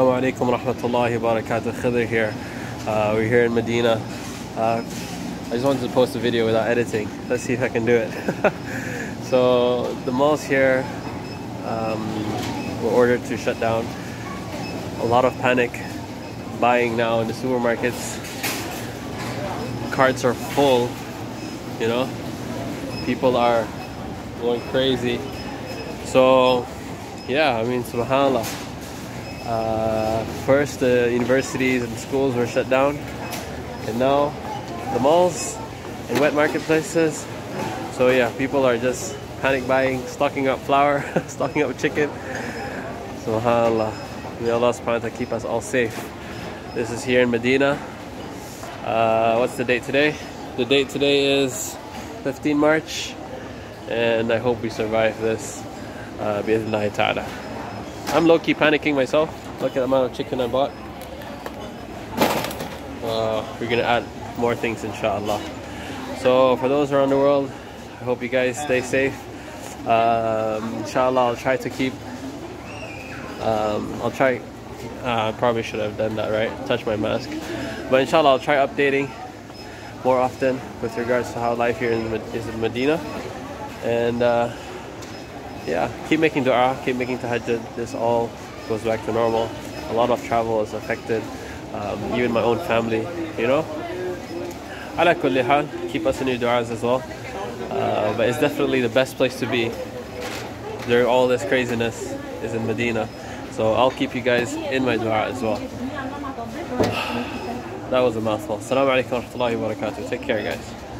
Assalamu alaikum rahmatullahi barakatuh. Khidr here. Uh, we're here in Medina. Uh, I just wanted to post a video without editing. Let's see if I can do it. so the malls here um, were ordered to shut down. A lot of panic buying now in the supermarkets. Carts are full, you know. People are going crazy. So yeah, I mean, subhanallah. Uh, first, the universities and schools were shut down, and now the malls and wet marketplaces. So yeah, people are just panic buying, stocking up flour, stocking up chicken. Subhanallah. May Allah subhanahu wa ta'ala keep us all safe. This is here in Medina. Uh, what's the date today? The date today is 15 March, and I hope we survive this. Uh, ta'ala. I'm low key panicking myself. Look at the amount of chicken I bought. Uh, we're gonna add more things inshallah. So for those around the world, I hope you guys stay safe. Um, inshallah, I'll try to keep. Um, I'll try. Uh, I probably should have done that right. Touch my mask, but inshallah, I'll try updating more often with regards to how life here in, is in Medina, and. Uh, yeah, keep making dua, keep making tahajjud. This all goes back to normal. A lot of travel is affected, um, even my own family, you know. Ala kulli hal, keep us in your du'as as well. Uh, but it's definitely the best place to be during all this craziness is in Medina. So I'll keep you guys in my dua as well. That was a mouthful. Assalamu alaikum wa rahmatullahi wa barakatuh. Take care, guys.